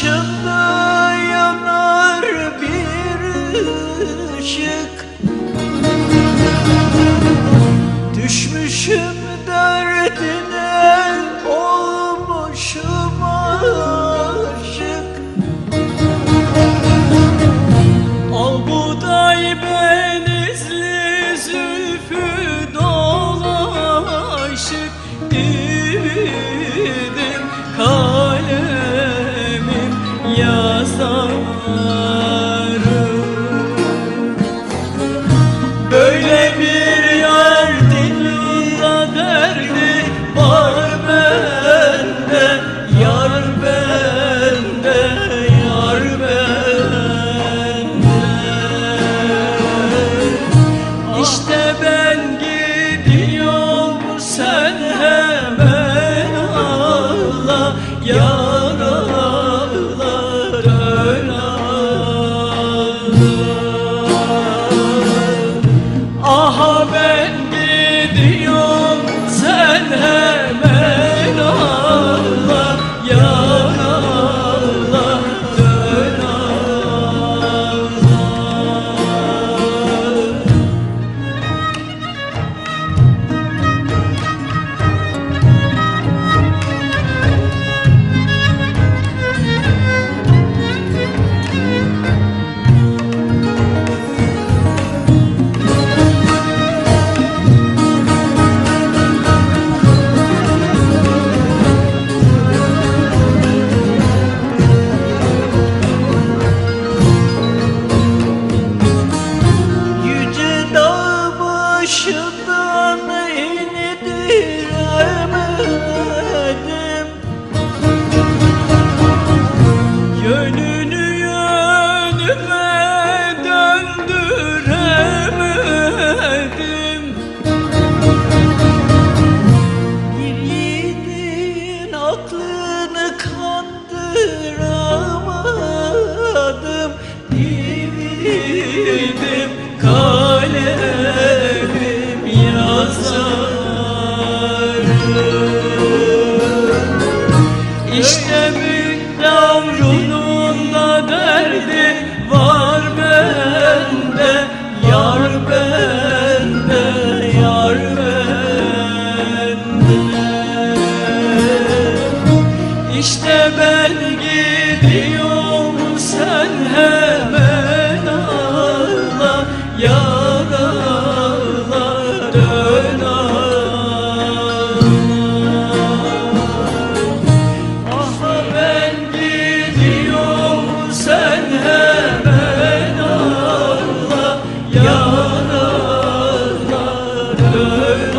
başında yanar bir ışık. yazar aklını kandıramadım. Dividim kalemim yazarım. İşte müddavrumun derdim ben gidiyorum sen hemen ağla yaralar dön Ah ben gidiyorum sen hemen ağla yaralar dön